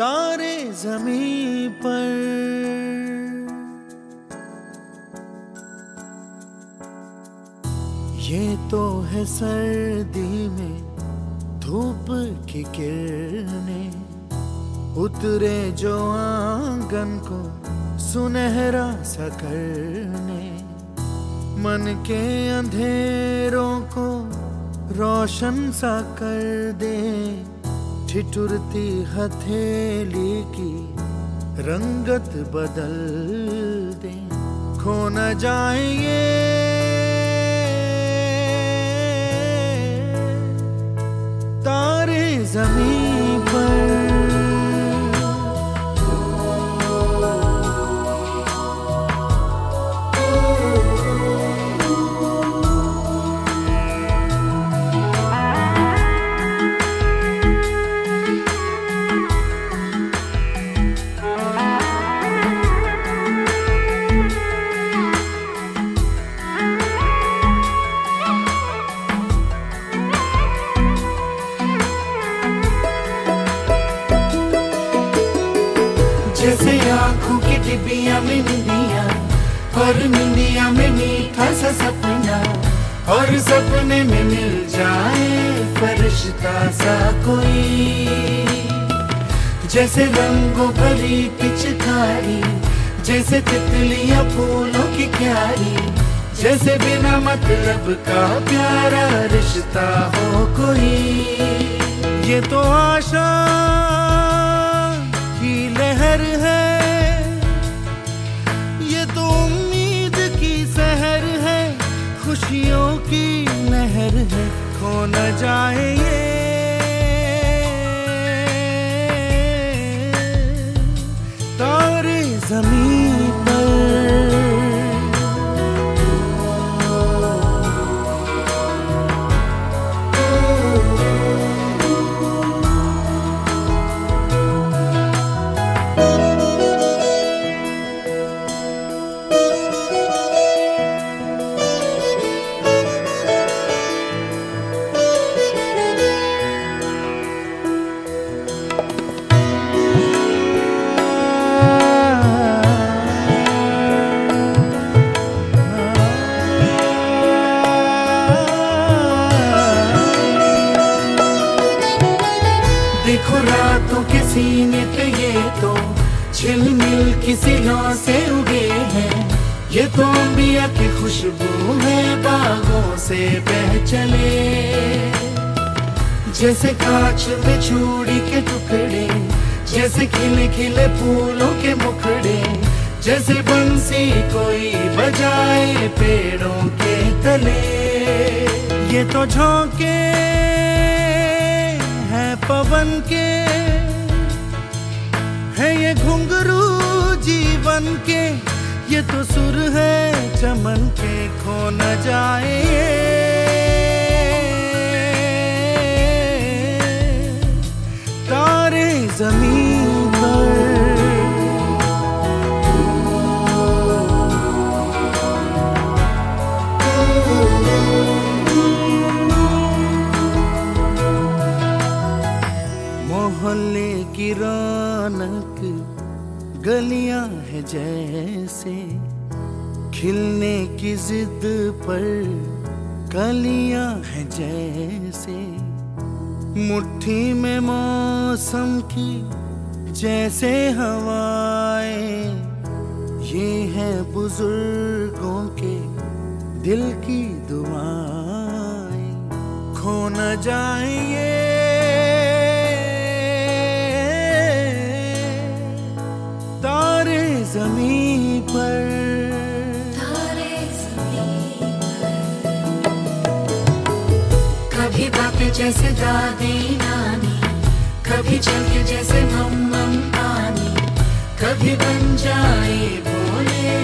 तारे ज़मीन पर। ये तो है सर्दी में धूप की किरणें। उतरे जो आँगन को सुनहरा सा करने। मन के अंधेरों को रोशन सा कर दे। ठिठुरती हथेली की रंगत बदल दे। खो न जाए तारे ज़मीन पर जैसे आँखों की डिबिया में निंदिया और निंदिया में मीठा सा सपना, और सपने में मिल जाए फरिश्ता सा कोई। जैसे रंगों भरी पिचकारी, जैसे तितलियाँ फूलों की क्यारी, जैसे बिना मतलब का प्यारा रिश्ता हो कोई। ये तो आशा लहर है। ये तो उम्मीद की शहर है। खुशियों की नहर है। खो न जाए ये। तारे ज़मीन झिलमिल किसी लौ से उगे हैं। ये तो अंबिया की खुशबू है बागों से बह चले। जैसे कांच में चूड़ी के टुकड़े, जैसे खिले खिले फूलों के मुखड़े, जैसे बंसी कोई बजाए पेड़ों के तले। ये तो झोंके हैं पवन के के ये तो सुर है चमन के खो न जाए। तारे ज़मीन जैसे खिलने की जिद पर कलियाँ है जैसे मुट्ठी में मौसम की जैसे हवाएँ। ये है बुज़ुर्गों के दिल की दुआएँ। खो न जाए तारे जमी पर। कभी बातें जैसे दादी नानी, कभी चल के जैसे मम्मम मम पानी, कभी बन जाए भोले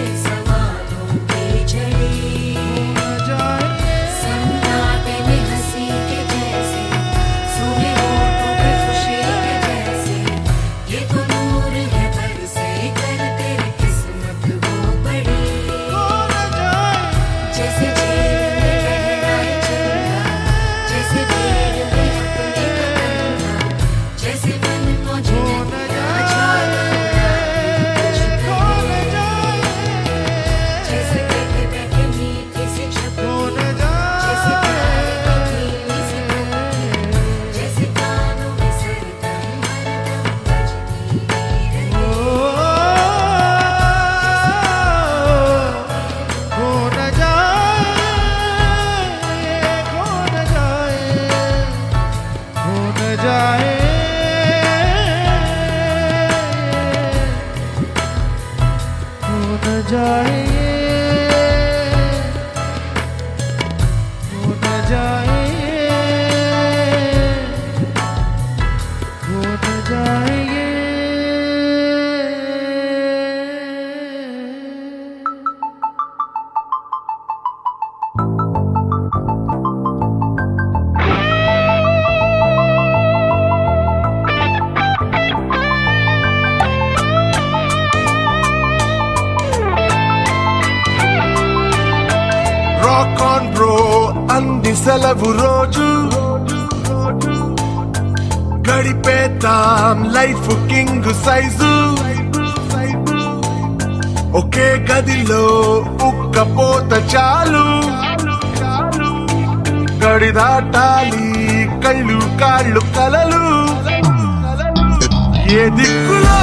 మొదటి సెలవు రోజు. గడిపేతాం లైఫ్ కింగ్ సైజు. ఒకే గదిలో ఉక్కపోత చాలు. గడి దాటాలి కళ్ళు కాళ్ళు కలలు. ఏ దిక్కులో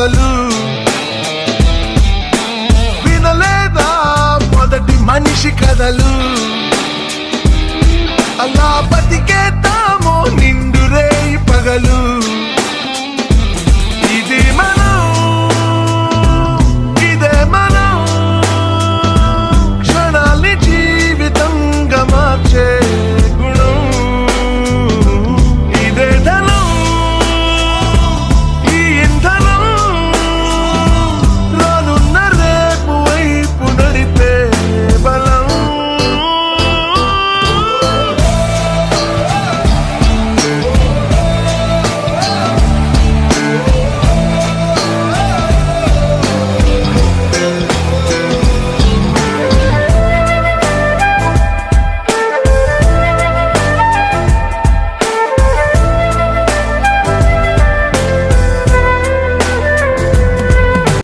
salute.